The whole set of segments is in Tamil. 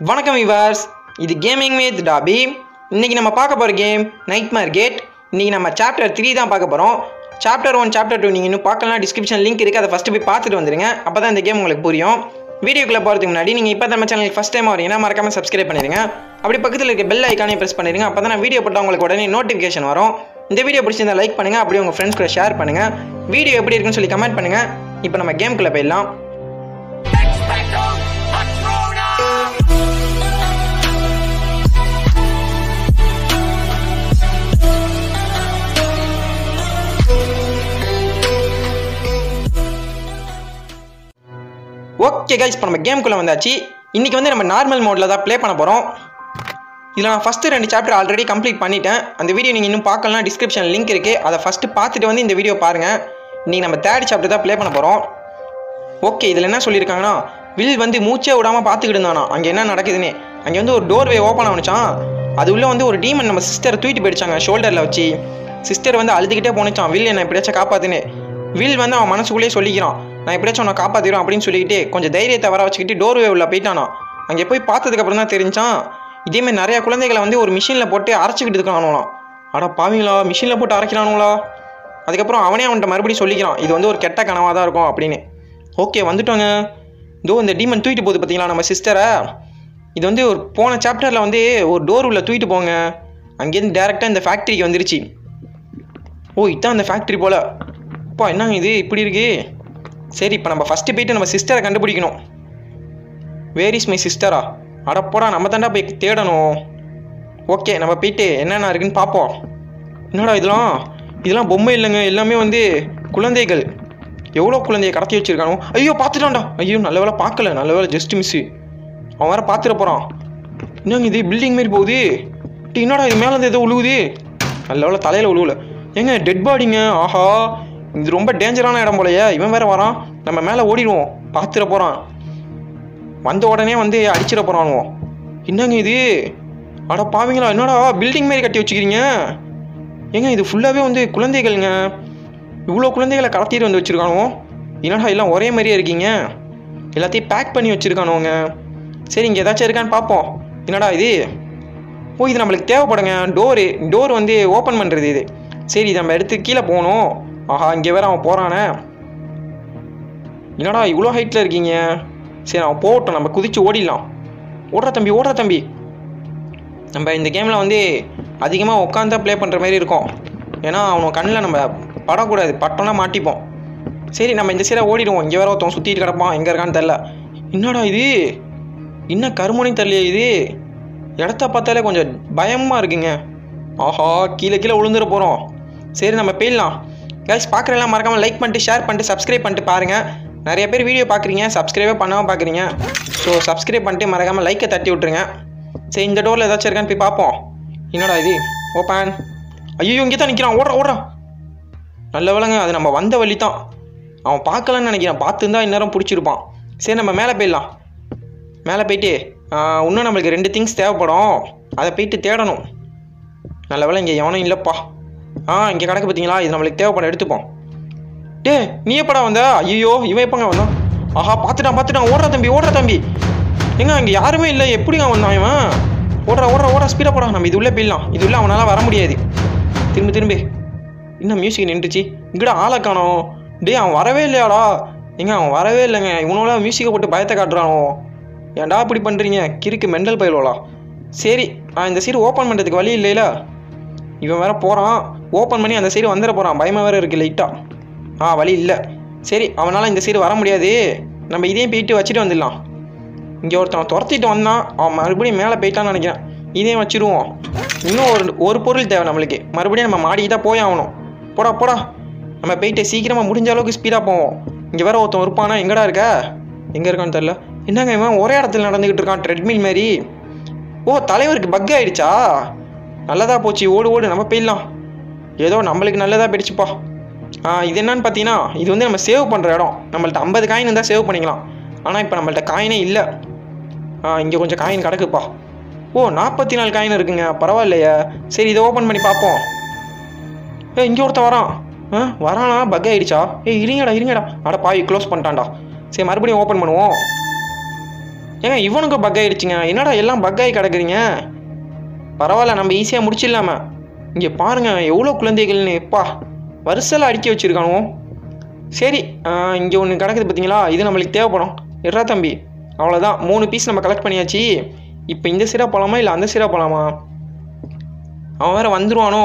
வணக்கம் விவார்ஸ் இது கேமிங் வித் டாபி. இன்னைக்கு நம்ம பார்க்க போகிற கேம் நைட் மார்க்கெட் இன்னைக்கு நம்ம சாப்டர் த்ரீ தான் பார்க்க போகிறோம் சாப்டர் ஒன் சாப்டர் டூ நீங்கள் இன்னும் பார்க்கலாம் டிஸ்கிரிப்ஷன் லிங்க் இருக்குது அதை ஃபஸ்ட்டு போய் பார்த்துட்டு வந்துருங்க. அப்போ தான் இந்த கேம் உங்களுக்கு புரியும். வீடியோக்குள்ளே போகிறதுக்கு முன்னாடி நீங்கள் இப்போ நம்ம சேனலுக்கு ஃபஸ்ட் டைம் வரீங்கன்னா மறக்காமல் சப்ஸ்கிரைப் பண்ணிடுங்க அப்படி பக்கத்தில் இருக்க பெல் ஐக்கானே ப்ரெஸ் பண்ணிடுங்க அப்போ தான் நான் வீடியோ போட்டால் உங்களுக்கு உடனே நோட்டிஃபிகேஷன் வரும். இந்த வீடியோ பிடிச்சிருந்தா லைக் பண்ணுங்கள் அப்படியே உங்கள் ஃப்ரெண்ட்ஸ் கூட ஷேர் பண்ணுங்கள் வீடியோ எப்படி இருக்குன்னு சொல்லி கமெண்ட் பண்ணுங்கள் இப்போ நம்ம கேம்குள்ளே போயிடலாம். ஓகே கைஸ் இப்போ நம்ம கேம்குள்ளே வந்தாச்சு. இன்றைக்கி வந்து நம்ம நார்மல் மோடில் தான் ப்ளே பண்ண போகிறோம் இதில் நான் ஃபஸ்ட்டு ரெண்டு சாப்டர் ஆல்ரெடி கம்ப்ளீட் பண்ணிட்டேன். அந்த வீடியோ நீங்கள் இன்னும் பார்க்கலாம் டிஸ்கிரிப்ஷன் லிங்க் இருக்குது அதை ஃபஸ்ட்டு பார்த்துட்டு வந்து இந்த வீடியோ பாருங்கள் இன்றைக்கி நம்ம தேர்ட் சாப்டர் தான் ப்ளே பண்ண போகிறோம் ஓகே இதில் என்ன சொல்லியிருக்காங்கன்னா வில் வந்து மூச்சே விடாமல் பார்த்துக்கிட்டு இருந்தானா? அங்கே என்ன நடக்குதுன்னு. அங்கே வந்து ஒரு டோர்வே ஓப்பன் ஆனிச்சான் அது உள்ளே வந்து ஒரு டீமன் நம்ம சிஸ்டரை தூக்கிட்டு போயிடுச்சாங்க ஷோல்டரில் வச்சு. சிஸ்டர் வந்து அழுதுகிட்டே போனிச்சான் வில் என்னை எப்படியாச்சும் காப்பாத்துன்னு. வில் வந்து அவன் மனசுக்குள்ளேயே சொல்லிக்கிறான். நான் எப்படியாச்சும் உன்னை காப்பாற்றிடும் அப்படின்னு சொல்லிக்கிட்டு கொஞ்சம் தைரியத்தை வர வச்சுக்கிட்டு டோர்வே உள்ள போயிட்டானா. அங்கே போய் பார்த்ததுக்கப்புறம் தான் தெரிஞ்சான் இதேமாதிரி நிறையா குழந்தைகளை வந்து ஒரு மிஷினில் போட்டு அரைச்சிக்கிட்டு இருக்கானுங்களாம் அட பாவீங்களா மிஷினில் போட்டு அரைக்கிறானுங்களா? அதுக்கப்புறம் அவனே அவன்கிட்ட மறுபடியும் சொல்லிக்கிறான் இது வந்து ஒரு கெட்ட கனவாக தான் இருக்கும் அப்படின்னு. ஓகே வந்துட்டோங்க. இதோ இந்த டீமன் தூக்கிட்டு போகுது பார்த்தீங்களா நம்ம சிஸ்டரை இது வந்து ஒரு போன சாப்டரில் வந்து ஒரு டோர் உள்ள தூக்கிட்டு போங்க. அங்கேருந்து டேரெக்டாக இந்த ஃபேக்ட்ரிக்கு வந்துருச்சு. ஓ இதான் அந்த ஃபேக்ட்ரி போல். அப்பா என்னங்க இது? இப்படி இருக்குது சரி இப்போ நம்ம ஃபஸ்ட்டு போயிட்டு நம்ம சிஸ்டரை கண்டுபிடிக்கணும். வேர் இஸ் மை சிஸ்டரா அடப்போடா நம்ம தாண்டா போய் தேடணும். ஓகே நம்ம போயிட்டு என்னென்ன இருக்குன்னு பார்ப்போம். என்னடா இதெல்லாம்? இதெல்லாம் பொம்மை இல்லைங்க எல்லாமே வந்து குழந்தைகள். எவ்வளோ குழந்தைய கடத்தி வச்சிருக்கானோ? ஐயோ பார்த்துட்டான்டா. ஐயோ நல்ல வேலை பார்க்கல நல்ல வேலை ஜஸ்ட் மிஸ்ஸு அவன் வேற பார்த்துட போகிறான் என்னங்க இது பில்டிங் மாரி போகுது. என்னடா இது மேலே இருந்து ஏதோ உழுவுது. நல்ல வேலை தலையில் உழுவல. ஏங்க டெட் பாடிங்க ஆஹா. இது ரொம்ப டேஞ்சரான இடம் போலயே. இவன் வேற வரான். நம்ம மேலே ஓடிடுவோம். பார்த்துட போகிறான் வந்த உடனே வந்து அடிச்சிட போகிறானுவோ என்னங்க இது? அட பாவீங்களா என்னடா பில்டிங் மாரி கட்டி வச்சுக்கிறீங்க? ஏங்க இது ஃபுல்லாகவே வந்து குழந்தைகள்ங்க. இவ்வளோ குழந்தைகளை கடத்திட்டு வந்து வச்சுருக்கானுவோ. என்னடா எல்லாம் ஒரே மாதிரியே இருக்கீங்க? எல்லாத்தையும் பேக் பண்ணி வச்சுருக்கானுவங்க. சரி இங்கே ஏதாச்சும் இருக்கான்னு பார்ப்போம் என்னடா இது? ஓ இது நம்மளுக்கு தேவைப்படுங்க. டோரு டோர் வந்து ஓப்பன் பண்ணுறது இது. சரி இது நம்ம எடுத்து கீழே போகணும். ஆஹா இங்கே வேற அவன் போகிறானே என்னடா இவ்வளோ ஹைட்டில் இருக்கீங்க? சரி அவன் போகட்டும் நம்ம குதிச்சு ஓடிடலாம். ஓடுற தம்பி ஓடுற தம்பி. நம்ம இந்த கேமில் வந்து அதிகமாக உட்காந்தா ப்ளே பண்ணுற மாதிரி இருக்கும். ஏன்னா அவன் கண்ணில் நம்ம படக்கூடாது பட்டோன்னா மாட்டிப்போம். சரி நம்ம இந்த சைடாக ஓடிடுவோம். இங்கே வேற ஒருத்தவன் சுற்றிட்டு கிடப்பான் எங்கே இருக்கான்னு தெரில என்னடா இது? என்ன கருமணி தெரியலையே இது? இடத்த பார்த்தாலே கொஞ்சம் பயமாக இருக்குங்க. ஆஹா கீழே கீழே விழுந்துட போகிறோம் சரி நம்ம போயிடலாம். கேர்ள்ஸ் பார்க்குறலாம் மறக்காமல் லைக் பண்ணிட்டு ஷேர் பண்ணிட்டு சப்ஸ்கிரைப் பண்ணிட்டு பாருங்கள் நிறைய பேர் வீடியோ பார்க்குறீங்க சப்ஸ்கிரைபே பண்ணாமல் பார்க்குறீங்க. ஸோ சப்ஸ்கிரைப் பண்ணிட்டு மறக்காமல் லைக்கை தட்டி விட்ருங்க சரி இந்த டோரில் ஏதாச்சும் இருக்கான்னு போய் பார்ப்போம். என்னடா இது? ஓப்பேன் ஐயோ இங்கே தான் நிற்கிறான் ஓடுறான் ஓடுறான் நல்ல வேலைங்க அது நம்ம வந்த வழி தான். அவன் பார்க்கலன்னு நினைக்கிறான். பார்த்துருந்தா இந்நேரம் பிடிச்சிருப்பான். சரி நம்ம மேலே போயிடலாம். மேலே போயிட்டு இன்னும் நம்மளுக்கு ரெண்டு திங்ஸ் தேவைப்படும். அதை போயிட்டு தேடணும். நல்ல வேலை இங்கே எவனும் இல்லைப்பா. ஆ இங்கே கணக்கு பார்த்தீங்களா? இது நம்மளுக்கு தேவைப்பட எடுத்துப்போம். டே நீ எப்படா வந்த? ஐயோ இவன் எப்பங்க வந்தான்? ஆஹா பார்த்துட்டான் பார்த்துட்டான். ஓடுற தம்பி ஓடுற தம்பி. எங்க அங்கே யாருமே இல்லை. எப்படிங்க வந்தான் இவன்? ஓடுற ஓடுற ஓடுற ஸ்பீடாக போடா. நம்ம இது உள்ளே போயிடலாம். இது உள்ளே அவனால் வர முடியாது. திரும்ப திரும்பி. இன்னும் மியூசிக் நின்றுச்சு? இங்கடா ஆளை காணோம். டேய் அவன் வரவே இல்லையாடா. எங்க அவன் வரவே இல்லைங்க. இவனோட மியூசிக்கை போட்டு பயத்தை காட்டுறானோ? ஏன்டா இப்படி பண்ணுறீங்க கிறுக்கு மெண்டல் பயிலோலா சரி ஆ, இந்த சைடு ஓப்பன் பண்ணுறதுக்கு வழி இல்லைல இவன் வேற போகிறான் ஓப்பன் பண்ணி அந்த சைடு வந்துட போகிறான் பயமாக வேறு இருக்குது லைட்டாக ஆ. வழி இல்லை. சரி அவனால் இந்த சைடு வர முடியாது. நம்ம இதையும் போயிட்டு வச்சுட்டு வந்துடலாம். இங்கே ஒருத்தன் துரத்திட்டு வந்தான். அவன் மறுபடியும் மேலே போயிட்டான்னு நினைக்கிறேன். இதையும் வச்சிருவோம். இன்னும் ஒரு ஒரு பொருள் தேவை நம்மளுக்கு. மறுபடியும் நம்ம மாடிக்கு தான் போய் ஆகணும். போடா போடா. நம்ம போயிட்டு சீக்கிரமாக முடிஞ்ச அளவுக்கு ஸ்பீடாக போவோம். இங்கே வேற ஒருத்தன் இருப்பானா? எங்கடா இருக்க? எங்கே இருக்கான்னு தெரில என்னங்க இவன் ஒரே இடத்துல நடந்துக்கிட்டு இருக்கான் ட்ரெட்மில் மாதிரி ஓ தலைவருக்கு பக் ஆயிடுச்சா? நல்லதாக போச்சு. ஓடு ஓடு. நம்ம போயிடலாம். ஏதோ நம்மளுக்கு நல்லதாக பிடிச்சுப்பா. ஆ இது என்னன்னு பார்த்தீங்கன்னா இது வந்து நம்ம சேவ் பண்ணுற இடம். நம்மள்ட்ட ஐம்பது காயின் இருந்தால் சேவ் பண்ணிக்கலாம். ஆனால் இப்போ நம்மள்ட்ட காயினே இல்லை. ஆ இங்கே கொஞ்சம் காயின் கிடக்குப்பா. ஓ நாற்பத்தி நாலு காயின் இருக்குங்க. பரவாயில்லையே. சரி இதை ஓப்பன் பண்ணி பார்ப்போம். ஏ இங்கே ஒருத்தன் வரான். ஆ வரானா? பக் ஆகிடுச்சா ஏய் இருங்கடா இருங்கடா. அட பாய் க்ளோஸ் பண்ணிட்டான்டா. சரி மறுபடியும் ஓப்பன் பண்ணுவோம். ஏங்க இவனுக்கு பக் ஆகிடுச்சிங்க என்னடா எல்லாம் பக் ஆகி கிடக்குறீங்க? பரவாயில்ல நம்ம ஈஸியாக முடிச்சிடலாமா. இங்கே பாருங்கள் எவ்வளோ குழந்தைகள்னு. எப்பா வரிசையில் அடுக்கி வச்சுருக்கானுவோ. சரி இங்கே ஒன்று கிடக்குது பார்த்தீங்களா இது நம்மளுக்கு தேவைப்படும். எட்ரா தம்பி. அவ்வளோதான் மூணு பீஸ் நம்ம கலெக்ட் பண்ணியாச்சு. இப்போ இந்த சீராக போகலாமா இல்லை அந்த சீராக போகலாமா அவன் வேறு வந்துருவானோ?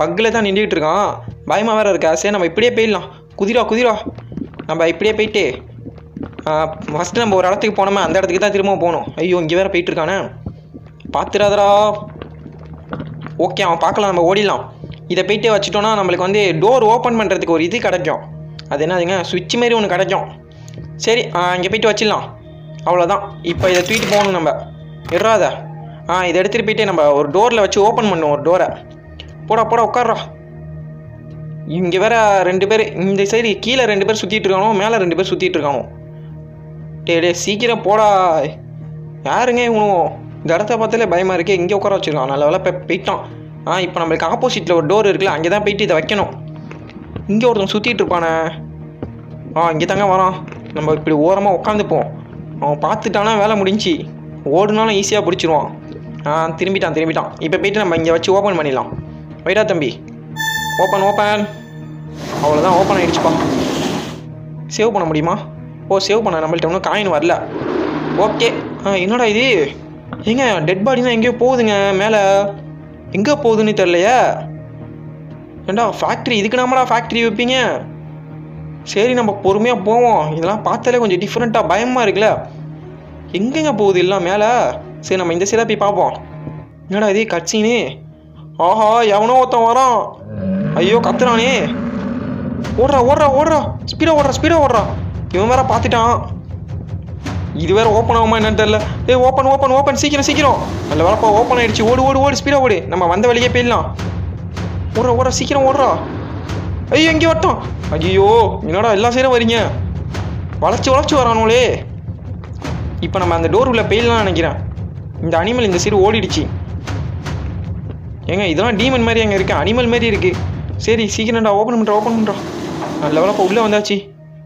பக்கில் தான் நின்றுட்டு இருக்கான். பயமாக வேறு இருக்கா? சரி நம்ம இப்படியே போயிடலாம். குதிரா குதிரா. நம்ம இப்படியே போயிட்டு ஃபஸ்ட்டு நம்ம ஒரு இடத்துக்கு போனோமே அந்த இடத்துக்கு தான் திரும்ப போகணும். ஐயோ இங்கே வேறு போயிட்டுருக்கானே பார்த்துடாதரா பார்த்துடாதடா ஓகே அவன் பார்க்கலாம் நம்ம ஓடிடலாம். இதை போயிட்டு வச்சுட்டோன்னா நம்மளுக்கு வந்து டோர் ஓப்பன் பண்ணுறதுக்கு ஒரு இது கிடைக்கும். அது என்னதுங்க சுவிட்ச் மாரி ஒன்று கிடைக்கும். சரி இங்கே போயிட்டு வச்சிடலாம். அவ்வளோதான் இப்போ இதை தூக்கிட்டு போகணும் நம்ம. இடாத ஆ இதை எடுத்துகிட்டு போயிட்டு நம்ம ஒரு டோரில் வச்சு ஓப்பன் பண்ணுவோம் ஒரு டோரை போடா போடா உட்கார்றா. இங்கே வேற ரெண்டு பேர் இந்த சைடு கீழே ரெண்டு பேர் சுற்றிட்டு இருக்கானோ மேலே ரெண்டு பேர் சுற்றிட்டு இருக்கானோ டே டே சீக்கிரம் போடா. யாருங்க இவனும் இந்த இடத்த பார்த்தாலே பயமாக இருக்குது இங்கே உட்கார வச்சிருக்கான். நல்ல வேலை போய் போயிட்டான். ஆ இப்போ நம்மளுக்கு ஆப்போசிட்டில் ஒரு டோர் இருக்குல்ல அங்கே தான் போயிட்டு இதை வைக்கணும். இங்கே ஒருத்தன் சுற்றிட்டு இருப்பானே. ஆ இங்கே தாங்க வரான். நம்ம இப்படி ஓரமாக உட்காந்துப்போம். அவன் பார்த்துட்டானா வேலை முடிஞ்சு. ஓடுனாலும் ஈஸியாக பிடிச்சிருவான். ஆ திரும்பிட்டான் திரும்பிட்டான். இப்போ போயிட்டு நம்ம இங்கே வச்சு ஓப்பன் பண்ணிடலாம். வைடா தம்பி. ஓப்பன் ஓப்பன் அவ்வளோதான் ஓப்பன் ஆகிடுச்சுப்பா சேவ் பண்ண முடியுமா? ஓ சேவ் பண்ண நம்மள்ட்ட ஒன்றும் காயின் வரல. ஓகே ஆ என்னடா இது? ஏங்க டெட் பாடிலாம் எங்கேயோ போகுதுங்க மேலே. எங்கே போகுதுன்னு தெரிலையே ஏண்டா ஃபேக்ட்ரி இதுக்கு நம்மடா ஃபேக்ட்ரி வைப்பீங்க? சரி நம்ம பொறுமையாக போவோம். இதெல்லாம் பார்த்தாலே கொஞ்சம் டிஃப்ரெண்ட்டாக பயமாக இருக்குல்ல. எங்கெங்க போகுது எல்லாம் மேலே? சரி நம்ம இந்த சைடாக போய் பார்ப்போம். என்னடா இதே கட்சினு? ஆஹா எவனோ ஒருத்தன் வரான். ஐயோ கத்துறானே. ஓடுறா ஓடுறா ஓடுறா. ஸ்பீடாக ஓடுறா ஸ்பீடாக ஓடுறா. இவன் வேற பார்த்துட்டான். இது வேற ஓப்பன் ஆகுமா என்னன்னு தெரியல. ஏய் ஓப்பன் ஓப்பன் ஓப்பன் சீக்கிரம் சீக்கிரம். நல்ல வரப்போ ஓப்பன் ஆயிடுச்சு. ஓடு ஓடு ஓடு ஸ்பீடாக ஓடு. நம்ம வந்த வழியே போயிடலாம். ஓடுற ஓட சீக்கிரம் ஓடுறா. ஐயோ எங்கே வரட்டும். ஐயோ என்னடா எல்லா சைடும் வரீங்க வளைச்சி வளைச்சி வரானுங்களே. இப்போ நம்ம அந்த டோர் உள்ளே போயிடலாம் நினைக்கிறேன். இந்த அனிமல் இந்த சைடு ஓடிடுச்சு. ஏங்க இதெல்லாம் டீமன் மாதிரி அங்கே இருக்குது அனிமல் மாதிரி இருக்குது சரி சீக்கிரம்டா ஓப்பன் பண்ணுறா ஓப்பன் பண்ணுறா நல்ல வேலை இப்போ உள்ளே வந்தாச்சு.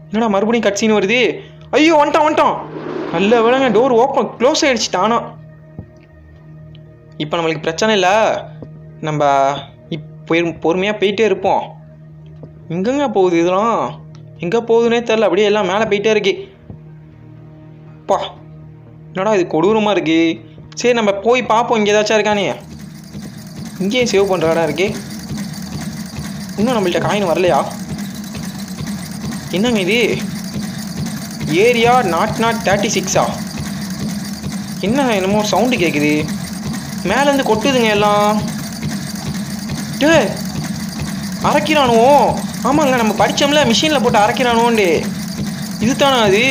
என்னடா மறுபடியும் கட்சின்னு வருது? ஐயோ வந்துட்டான் வந்துட்டான். நல்ல வேலைங்க டோர் ஓப்பன் க்ளோஸ் ஆகிடுச்சு தானா இப்போ நம்மளுக்கு பிரச்சனை இல்லை. நம்ம இப்போ பொறுமையாக போயிட்டே இருப்போம். எங்கெங்க போகுது இதெல்லாம்? எங்கே போகுதுன்னே தெரில அப்படியே எல்லாம் மேலே போயிட்டே இருக்கு. பா என்னடா இது கொடூரமாக இருக்கு? சரி நம்ம போய் பார்ப்போம். இங்கே ஏதாச்சும் இருக்கானே இங்கேயும் சேவ் பண்ணுற இடம் இருக்கு. இன்னும் நம்மள்கிட்ட காயின் வரலையா? என்னங்க இது? ஏரியா நாட் நாட் தேர்ட்டி சிக்ஸா என்ன என்னமோ சவுண்டு கேட்குது மேலேருந்து கொட்டுதுங்க எல்லாம். டே அரைக்கிறானுவோ ஆமாங்க நம்ம படித்தோம்ல மிஷினில் போட்டு அரைக்கிறானுவோண்டு இதுதானா அது?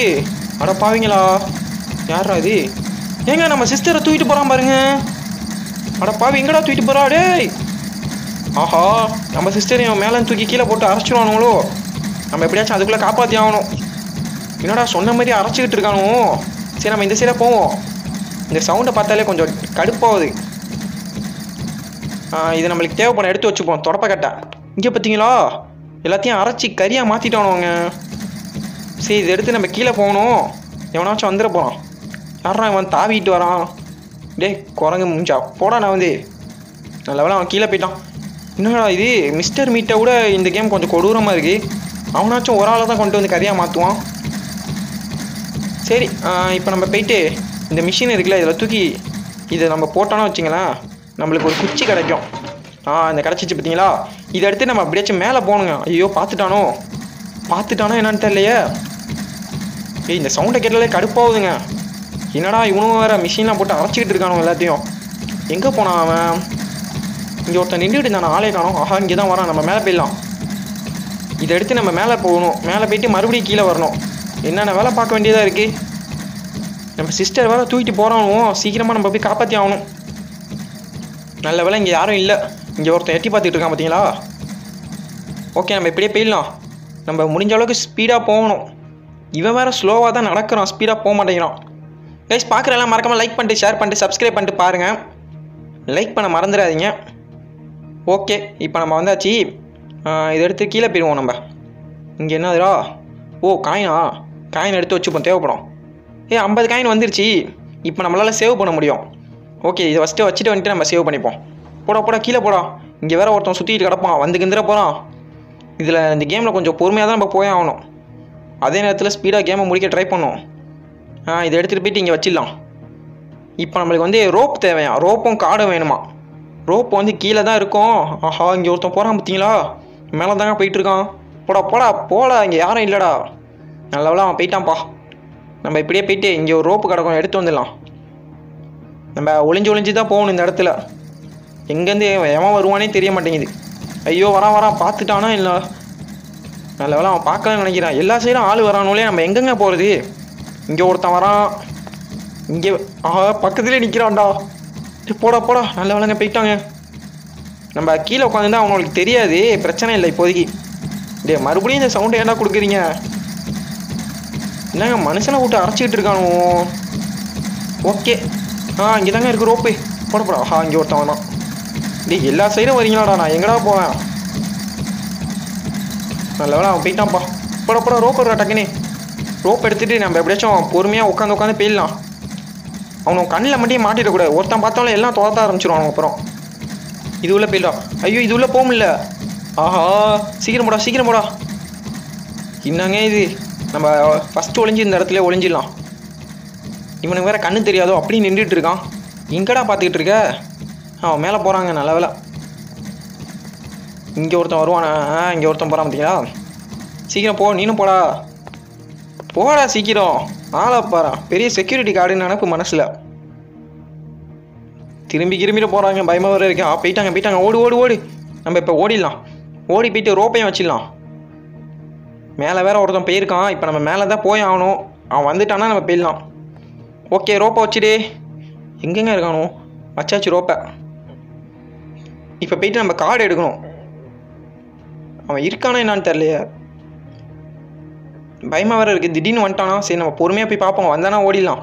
அட பாவீங்களா. யாரா இது? ஏங்க நம்ம சிஸ்டரை தூக்கிட்டு போகிறான் பாருங்க. அட பாவி எங்கடா தூக்கிட்டு போகிறா டேய்! ஆஹா நம்ம சிஸ்டரையும் மேலே தூக்கி கீழே போட்டு அரைச்சிடுவானுங்களோ நம்ம எப்படியாச்சும் அதுக்குள்ளே காப்பாற்றி ஆகணும் என்னடா சொன்ன மாதிரி அரைச்சிக்கிட்டு இருக்கானோ? சரி நம்ம இந்த சைடாக போவோம். இந்த சவுண்டை பார்த்தாலே கொஞ்சம் கடுப்பாகுது. இது நம்மளுக்கு தேவைப்படும். எடுத்து வச்சுப்போம். தொடப்பக்கட்டை இங்கே பார்த்தீங்களா? எல்லாத்தையும் அரைச்சி கறியாக மாற்றிட்டானுவங்க சரி இதை எடுத்து நம்ம கீழே போகணும். எவனாச்சும் வந்துட போகிறான் யாரா இவன்? தாவிட்டு வரான். டேய் குரங்கு முடிஞ்சா போடா நான் வந்து. நல்ல அவன் கீழே போயிட்டான். என்னடா இது? மிஸ்டர் மீட்டை விட இந்த கேம் கொஞ்சம் கொடூரமாக இருக்குது அவனாச்சும் ஒரு ஆளை தான் கொண்டு வந்து கதையாக மாற்றுவான் சரி இப்போ நம்ம போயிட்டு இந்த மிஷின் இருக்குல்ல இதில் தூக்கி இதை நம்ம போட்டோன்னா வச்சுங்களேன் நம்மளுக்கு ஒரு குச்சி கிடைக்கும். ஆ இந்த கிடச்சிச்சு பார்த்தீங்களா இதை எடுத்து நம்ம அப்படியாச்சும் மேலே போகணுங்க. ஐயோ பார்த்துட்டானோ? பார்த்துட்டானோ என்னன்னு தெரியலையே. ஏய் இந்த சவுண்டை கேட்டாலே கடுப்பாகுதுங்க. என்னடா இவனும் வேறு மிஷின்லாம் போட்டு அரைச்சிக்கிட்டு இருக்கானோ எல்லாத்தையும். எங்கே போனான் அவன்? இங்கே ஒருத்தன் நின்றுட்டு இருந்தான் ஆளே காணும். ஆஹா இங்கே தான் வரான். நம்ம மேலே போயிடலாம். இதை எடுத்து நம்ம மேலே போகணும். மேலே போயிட்டு மறுபடியும் கீழே வரணும். என்னென்ன வேலை பார்க்க வேண்டியதாக இருக்குது நம்ம சிஸ்டர் வேலை தூக்கிட்டு போகிறோம் சீக்கிரமாக நம்ம போய் காப்பாற்றி ஆகணும். நல்ல வேலை இங்கே யாரும் இல்லை. இங்கே ஒருத்தன் எட்டி பார்த்துக்கிட்டு இருக்கான் பார்த்தீங்களா ஓகே நம்ம இப்படியே போயிடலாம். நம்ம முடிஞ்ச அளவுக்கு ஸ்பீடாக போகணும். இவன் வேறு ஸ்லோவாக தான் நடக்கிறான். ஸ்பீடாக போக மாட்டேங்கிறான். கைஸ் பார்க்குறெல்லாம் மறக்காமல் லைக் பண்ணிட்டு ஷேர் பண்ணிட்டு சப்ஸ்கிரைப் பண்ணிட்டு பாருங்கள் லைக் பண்ண மறந்துடாதீங்க. ஓகே இப்போ நம்ம வந்தாச்சு. இதை எடுத்து கீழே போயிடுவோம் நம்ம. இங்கே என்னதுரா ஓ காயினா காயின் எடுத்து வச்சுப்போம் தேவைப்படும். ஏ ஐம்பது காயின் வந்துருச்சு. இப்போ நம்மளால் சேவ் பண்ண முடியும். ஓகே இதை ஃபஸ்ட்டு வச்சுட்டு வந்துட்டு நம்ம சேவ் பண்ணிப்போம். போடா போடா கீழே போடா. இங்கே வேற ஒருத்தன் சுற்றிட்டு கிடப்பான். வந்து கிந்திர போகிறான் இதில் இந்த கேமில் கொஞ்சம் பொறுமையாக தான் நம்ம போய் ஆகணும். அதே நேரத்தில் ஸ்பீடாக கேமை முடிக்க ட்ரை பண்ணும். ஆ இதை எடுத்துகிட்டு போயிட்டு இங்கே வச்சிடலாம். இப்போ நம்மளுக்கு வந்து ரோப் தேவையா ரோப்பும் காடும் வேணுமா? ரோப் வந்து கீழே தான் இருக்கும். ஆஹா இங்கே ஒருத்தன் போகிறான் பார்த்தீங்களா மேலே தாங்க போயிட்டு இருக்கான். போடா போடா போடா. இங்கே யாரும் இல்லைடா. நல்லவளா அவன் போயிட்டான்ப்பா. நம்ம இப்படியே போயிட்டு இங்கே ஒரு ரோப்பு கிடக்கும் எடுத்து வந்துடலாம். நம்ம ஒளிஞ்சு ஒளிஞ்சு தான் போகணும் இந்த இடத்துல. எங்கேருந்து எவன் வருவானே தெரிய மாட்டேங்குது. ஐயோ வரான் வரான் பார்த்துட்டானா இல்லை? நல்ல வேலை அவன் பார்க்கலன்னு நினைக்கிறான். எல்லா சைடும் ஆள் வரானுலே நம்ம எங்கெங்க போகிறது இங்கே ஒருத்தன் வரான். இங்கே ஆஹா பக்கத்துலேயே நிற்கிறான்டா போடா போடா. நல்ல வேலைங்க போயிட்டாங்க. நம்ம கீழே உட்காந்துருந்தா அவங்களுக்கு தெரியாது. பிரச்சனை இல்லை இப்போதைக்கு. டே மறுபடியும் இந்த சவுண்டு ஏன்டா கொடுக்குறீங்க? என்னங்க மனுஷனை விட்டு அரைச்சிக்கிட்டு இருக்கானோ ஓகே. ஆ இங்கே தாங்க இருக்கு ரோப்பு. போட போடா ஆஹா இங்கே ஒருத்தன் தான் டேய் எல்லா சைடும் வரீங்களாடா. நான் எங்கடா போவேன்? நல்ல வேலை அவன் போயிட்டான்ப்பா. போட போட ரோப் இருக்கா டக்குனே ரோப் எடுத்துகிட்டு நம்ம எப்படியாச்சும் பொறுமையாக உட்காந்து உட்காந்து போயிடலாம். அவனை கண்ணில் மட்டும் மாட்டிடக்கூடாது ஒருத்தன் பார்த்தாலும் எல்லாம் துரத்த ஆரம்பிச்சிருவான் அப்புறம். இது உள்ள போயிடலாம். ஐயோ இது உள்ள போக முடியல. ஆஹா சீக்கிரம் போடா சீக்கிரம் போடா. என்னங்க இது? நம்ம ஃபஸ்ட்டு ஒளிஞ்சு இந்த இடத்துல ஒளிஞ்சிடலாம். இவனுக்கு வேற கண்ணு தெரியாதோ அப்படின்னு நின்றுட்டு இருக்கான். எங்கடா பார்த்துக்கிட்டு இருக்க? அவன் மேலே போகிறாங்க நல்ல வேலை இங்கே ஒருத்தன் வருவானா ஆ இங்கே ஒருத்தன் போகிறான் பார்த்தீங்களா சீக்கிரம் போ நீனும் போடா. போடா சீக்கிரம். ஆளை பாரு. பெரிய செக்யூரிட்டி கார்டுன்னு நினப்பு மனசில். திரும்பி கிரும்பிட்டு போகிறாங்க பயமாக வர இருக்கேன் போயிட்டாங்க போயிட்டாங்க. ஓடு ஓடு ஓடு. நம்ம இப்போ ஓடிடலாம். ஓடி போயிட்டு ரோப்பையும் வச்சிடலாம். மேலே வேற ஒருத்தன் போயிருக்கான். இப்போ நம்ம மேலே தான் போய் ஆகணும். அவன் வந்துட்டானா நம்ம போயிடலாம். ஓகே ரோப்பை வச்சுடு. எங்கெங்க இருக்கானோ? வச்சாச்சு ரோப்பை. இப்போ போயிட்டு நம்ம கார்டு எடுக்கணும். அவன் இருக்கானா என்னான்னு தெரிலையே பயமாக வேற இருக்குது திடீர்னு வந்துட்டானா? சரி நம்ம பொறுமையாக போய் பார்ப்போம். வந்தானா ஓடிடலாம்.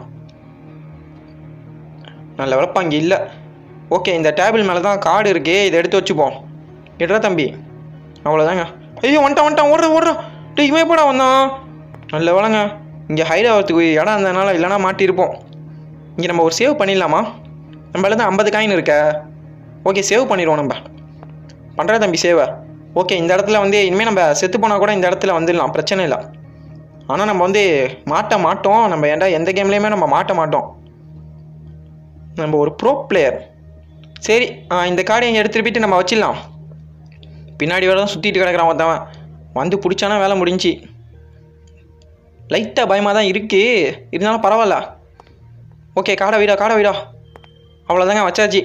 நல்ல வளர்ப்பா இங்கே இல்லை. ஓகே இந்த டேபிள் மேலே தான் கார்டு இருக்கே. இதை எடுத்து வச்சுப்போம். எடுறா தம்பி. அவ்வளோதாங்க ஐயோ வந்துட்டான் வந்துட்டான். ஓடுற ஓடுறான் டேய் இவன் எப்படா வந்தான் நல்ல வேலைங்க. இங்கே ஹைட் ஆகிறதுக்கு இடம் இருந்ததுனால இல்லைனா மாட்டியிருப்போம். இங்கே நம்ம ஒரு சேவ் பண்ணிடலாமா? நம்மள தான் ஐம்பது காயின் இருக்க. ஓகே சேவ் பண்ணிடுவோம் நம்ம. பண்ணுற தம்பி சேவை ஓகே இந்த இடத்துல வந்து இனிமேல் நம்ம செத்து போனால் கூட இந்த இடத்துல வந்துடலாம். பிரச்சனை இல்லை. ஆனால் நம்ம வந்து மாட்ட மாட்டோம். நம்ம ஏன்டா எந்த கேம்லேயுமே நம்ம மாட்ட மாட்டோம். நம்ம ஒரு ப்ரோ பிளேயர் சரி ஆ, இந்த கார்டை இங்கே எடுத்துகிட்டு போயிட்டு நம்ம வச்சிடலாம். பின்னாடி வேறு தான் சுற்றிட்டு கிடக்குறான் ஒருத்தவன் வந்து பிடிச்சானா வேலை முடிஞ்சி. லைட்டாக பயமாக தான் இருக்குது இருந்தாலும் பரவாயில்ல. ஓகே காடை வீடா காடை வீடா. அவ்வளோதாங்க வச்சாச்சு.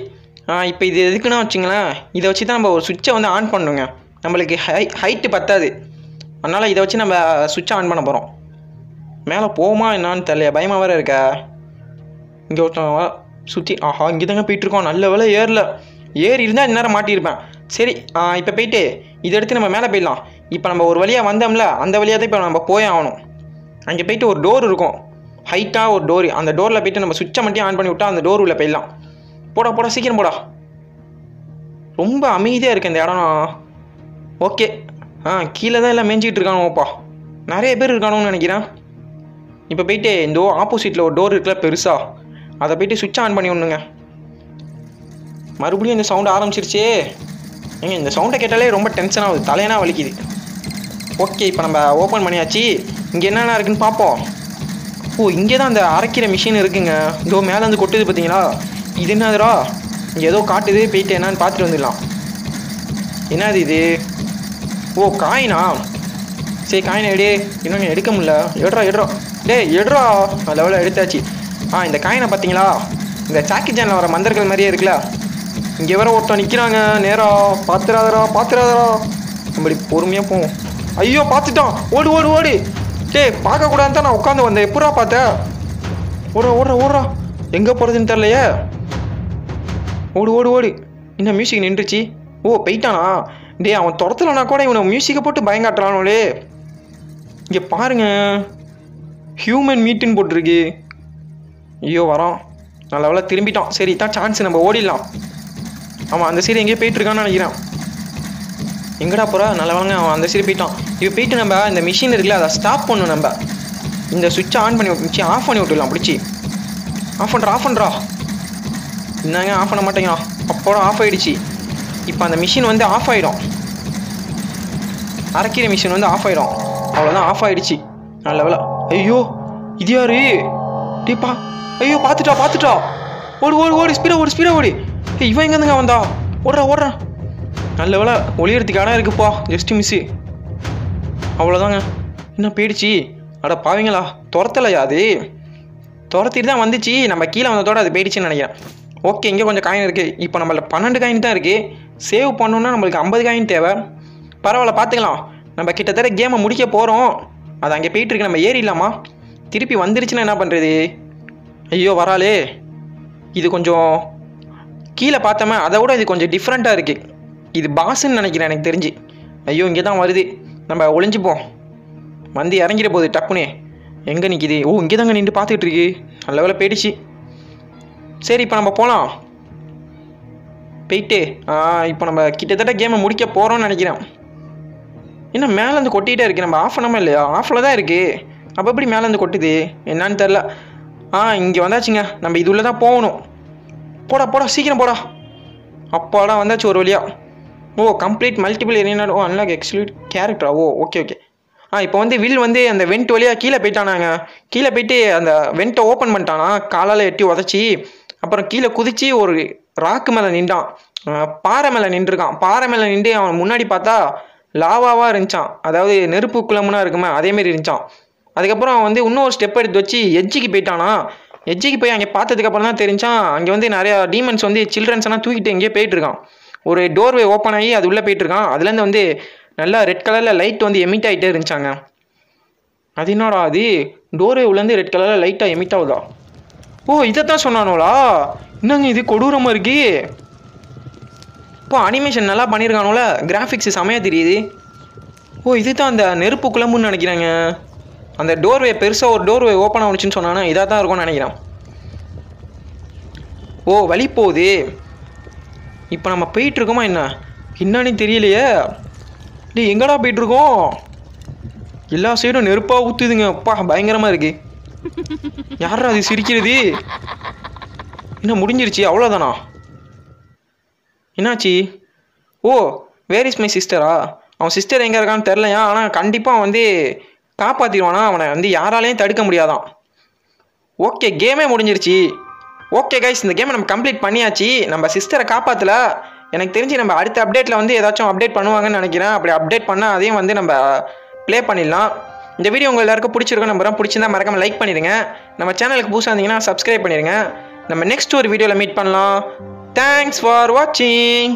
ஆ இப்போ இது எதுக்குன்னா வச்சுங்களேன் இதை வச்சு தான் நம்ம ஒரு சுவிட்சை வந்து ஆன் பண்ணுங்க நம்மளுக்கு ஹை ஹைட்டு பத்தாது. அதனால் இதை வச்சு நம்ம சுவிட்சை ஆன் பண்ண போகிறோம் மேலே போமா என்னான்னு தெரியல பயமாக வேறு இருக்க. இங்கே ஒருத்தவங்க சுற்றி ஆஹா இங்கே தாங்க போயிட்டுருக்கோம் நல்ல வேலை ஏறல. ஏறி இருந்தால் இந்நேரம் மாட்டியிருப்பேன். சரி இப்போ போயிட்டு இதை எடுத்து நம்ம மேலே போயிடலாம். இப்போ நம்ம ஒரு வழியாக வந்தோம்ல அந்த வழியாக தான் இப்போ நம்ம போய் ஆகணும். அங்கே போயிட்டு ஒரு டோர் இருக்கும். ஹைட்டாக ஒரு டோர் அந்த டோரில் போயிட்டு நம்ம சுவிட்சை மட்டும் ஆன் பண்ணி விட்டா அந்த டோர் உள்ளே போயிடலாம். போடா போடா சீக்கிரம் போடா. ரொம்ப அமைதியாக இருக்குது இந்த இடம் ஓகே ஆ கீழே தான் எல்லாம் மேய்ஞ்சிக்கிட்டு இருக்கானுப்பா நிறைய பேர் இருக்கானுன்னு நினைக்கிறேன். இப்போ போயிட்டு இந்த ஆப்போசிட்டில் ஒரு டோர் இருக்குல்ல பெருசாக அதை போயிட்டு சுவிட்ச் ஆன் பண்ணி விடணுங்க. மறுபடியும் இந்த சவுண்ட் ஆரம்பிச்சிருச்சே. ஏங்க இந்த சவுண்டை கேட்டாலே ரொம்ப டென்ஷன் ஆகுது தலையனா வலிக்குது. ஓகே இப்போ நம்ம ஓப்பன் பண்ணியாச்சு. இங்கே என்னென்ன இருக்குன்னு பார்ப்போம். ஓ இங்கே தான் அந்த அரைக்கிற மிஷின் இருக்குங்க. இதோ மேலே வந்து கொட்டுது பார்த்தீங்களா? இது என்னதுடா? இங்கே ஏதோ காட்டுது போயிட்டு என்னன்னு பார்த்துட்டு வந்துடலாம். என்னது இது? ஓ காயினா சரி காயினை எடு. இன்னும் எடுக்க முடியல. எடுறா எடுறா. டேய் எடுறா. லெவலில் எடுத்தாச்சு. ஆ இந்த காயினை பார்த்தீங்களா? இந்த சாக்கி சேனில் வர மந்தர்கள் மாதிரியே இருக்குல்ல. இங்கே வேற ஒருத்தன் நிற்கிறாங்க நேரா பார்த்துறாதரா பார்த்துறாதரா நம்மளி பொறுமையாக போவோம். ஐயோ பார்த்துட்டான். ஓடு ஓடு ஓடு. டேய் பார்க்கக்கூடாதுன்னு தான் நான் உட்காந்து வந்தேன். எப்படா பார்த்த? ஓடுறா ஓடுறா ஓடுறா. எங்கே போகிறதுன்னு தெரிலையே ஓடு ஓடு ஓடு. என்ன மியூசிக் நின்றுச்சு? ஓ போயிட்டானா? டே அவன் துரத்தலனா கூட இவனை மியூசிக்கை போட்டு பயங்காட்டுறானோலே இங்கே பாருங்க. ஹியூமன் மீட்டுன்னு போட்டிருக்கு. ஐயோ வரோம் நல்ல வேலை திரும்பிட்டான். சரி தான் சான்ஸ் நம்ம ஓடிடலாம். அவன் அந்த சைடு எங்கேயோ போயிட்டுருக்கான்னு நினைக்கிறான். எங்கடா போகிற நல்ல வளங்க அவன் அந்த சைடு போயிட்டான். இப்போ போயிட்டு நம்ம இந்த மிஷின் இருக்குல்ல அதை ஸ்டாப் பண்ணணும் நம்ம. இந்த சுவிட்சை ஆன் பண்ணி வச்சு ஆஃப் பண்ணி விட்டுடலாம் பிடிச்சி. ஆஃப் பண்ணுறா ஆஃப் பண்ணுறா என்னங்க ஆஃப் பண்ண மாட்டேங்கிறா அப்போட ஆஃப் ஆகிடுச்சு இப்போ அந்த மிஷின் வந்து ஆஃப் ஆகிடும் அரைக்கிற மிஷின் வந்து ஆஃப் ஆகிடும் அவ்வளோதான் ஆஃப் ஆகிடுச்சு நல்ல வேலை ஐயோ இது யாரு? டீப்பா ஐயோ பார்த்துட்டா பார்த்துட்டா. ஓடு ஓடு ஓடு ஸ்பீடாக ஓடு ஸ்பீடாக ஓடு. ஏய் இவன் எங்கேருந்துங்க வந்தா? ஓடுறா ஓடுறா. நல்ல வேலை ஒளியறதுக்கு இடம் இருக்குப்பா ஜஸ்ட் மிஸ்ஸு அவ்வளோதாங்க என்ன போயிடுச்சு? அட பாவீங்களா துரத்தலையா அது? துரத்திட்டு தான் வந்துச்சு. நம்ம கீழே வந்ததோட அது போயிடுச்சுன்னு நினைக்கிறேன். ஓகே இங்கே கொஞ்சம் காயின் இருக்குது இப்போ நம்மள பன்னெண்டு காயின் தான் இருக்குது சேவ் பண்ணணுன்னா நம்மளுக்கு ஐம்பது காயின் தேவை. பரவாயில்ல பார்த்துக்கலாம். நம்ம கிட்டத்தட்ட கேமை முடிக்க போகிறோம் அது அங்கே போயிட்டுருக்கு நம்ம ஏறிடலாமா திருப்பி வந்துருச்சுன்னா என்ன பண்ணுறது ஐயோ வராளே. இது கொஞ்சம் கீழே பார்த்தோமே அதை விட இது கொஞ்சம் டிஃப்ரெண்ட்டாக இருக்குது இது பாஸ்ன்னு நினைக்கிறேன் எனக்கு தெரிஞ்சு. ஐயோ இங்கே தான் வருது. நம்ம ஒளிஞ்சுப்போம். வந்து இறங்கிட போகுது டப்புனே எங்கே நிற்கிது ஓ இங்கே தாங்க நின்று பார்த்துக்கிட்டு இருக்கு. நல்ல வேலை போயிடுச்சு. சரி இப்போ நம்ம போகலாம் போயிட்டு ஆ, இப்போ நம்ம கிட்டத்தட்ட கேமை முடிக்க போகிறோம்னு நினைக்கிறேன். என்ன மேலேருந்து கொட்டிகிட்டே இருக்குது நம்ம ஆஃப் பண்ணாமல் இல்லையா? ஆஃபில் தான் இருக்குது அப்போ எப்படி மேலேருந்து கொட்டுது? என்னன்னு தெரில ஆ இங்கே வந்தாச்சுங்க. நம்ம இது உள்ளே தான் போகணும். போடா போடா சீக்கிரம் போடா. அப்பாடா வந்தாச்சு ஒரு வழியா. ஓ கம்ப்ளீட் மல்டிபிள் என்ன ஓ அன்லாக் எக்ஸ்க்ளூட் கேரக்டரா ஓ ஓகே ஓகே ஆ இப்போ வந்து வில் வந்து அந்த வெண்ட் வழியாக கீழே போயிட்டானாங்க. கீழே போயிட்டு அந்த வெண்ட்டை ஓப்பன் பண்ணிட்டானா. காலால் எட்டி உதச்சி அப்புறம் கீழே குதிச்சு ஒரு ராக்கு மேலே நின்றான். பாறை மேலே நின்றுருக்கான். பாறை மேலே நின்று அவன் முன்னாடி பார்த்தா லாவாவாக இருந்துச்சான் அதாவது நெருப்பு குளம்னா இருக்குமே அதேமாரி இருந்துச்சான் அதுக்கப்புறம் அவன் வந்து இன்னொரு ஸ்டெப் எடுத்து வச்சு எஜ்ஜிக்கு போயிட்டானா. எஜ்ஜிக்கு போய் அங்கே பார்த்ததுக்கப்புறம் தான் தெரிஞ்சான் அங்கே வந்து நிறையா டீமன்ஸ் வந்து சில்ட்ரன்ஸ் எல்லாம் தூக்கிட்டு எங்கேயே போயிட்டு இருக்கான். ஒரு டோர்வே ஓப்பன் ஆகி அது உள்ளே போயிட்டு இருக்கான். அதுலேருந்து வந்து நல்லா ரெட் கலரில் லைட் வந்து எமிட் ஆகிட்டே இருந்துச்சாங்க. அது என்னடா அது? டோர்வே உள்ளேருந்து ரெட் கலரில் லைட்டாக எமிட் ஆகுதா? ஓ இதை தான் சொன்னானோலா என்னங்க இது கொடூரமாக இருக்கு? இப்போ அனிமேஷன் நல்லா பண்ணியிருக்கானோல கிராஃபிக்ஸ் செமையாக தெரியுது. ஓ இது தான் அந்த நெருப்பு குழம்புன்னு நினைக்கிறாங்க. அந்த டோர்வே பெருசாக ஒரு டோர்வே ஓப்பன் ஆகுச்சுன்னு சொன்னான்னா இதாக தான் இருக்கும்னு நினைக்கிறேன். ஓ வழி போகுது. இப்போ நம்ம போயிட்டுருக்கோமா என்ன? என்னன்னு தெரியலையே. டேய் எங்கடா போயிட்டுருக்கோம்? எல்லா சைடும் நெருப்பாக ஊற்றுதுங்க அப்பா பயங்கரமாக இருக்கு. யாரா அது சிரிக்கிறது? என்ன முடிஞ்சிருச்சு? அவ்வளோதானா என்னாச்சு? ஓ வேர் இஸ் மை சிஸ்டரா அவன் சிஸ்டர் எங்கே இருக்கான்னு தெரிலையா ஆனால் கண்டிப்பாக வந்து காப்பாற்றிடுவானா அவனை வந்து யாராலையும் தடுக்க முடியாதான். ஓகே கேமே முடிஞ்சிருச்சு. ஓகே கைஸ் இந்த கேமை நம்ம கம்ப்ளீட் பண்ணியாச்சு. நம்ம சிஸ்டரை காப்பாற்றல எனக்கு தெரிஞ்சு நம்ம அடுத்த அப்டேட்டில் வந்து ஏதாச்சும் அப்டேட் பண்ணுவாங்கன்னு நினைக்கிறேன். அப்படி அப்டேட் பண்ணால் அதையும் வந்து நம்ம ப்ளே பண்ணிடலாம். இந்த வீடியோ உங்கள் எல்லாருக்கும் பிடிச்சிருக்கும் நம்புறேன் பிடிச்சிருந்தா மறக்காமல் லைக் பண்ணிடுங்க. நம்ம சேனலுக்கு புதுசாக இருந்தீங்கன்னா சப்ஸ்கிரைப் பண்ணிடுங்க. நம்ம நெக்ஸ்ட் ஒரு வீடியோவில் மீட் பண்ணலாம். தேங்க்ஸ் ஃபார் வாட்சிங்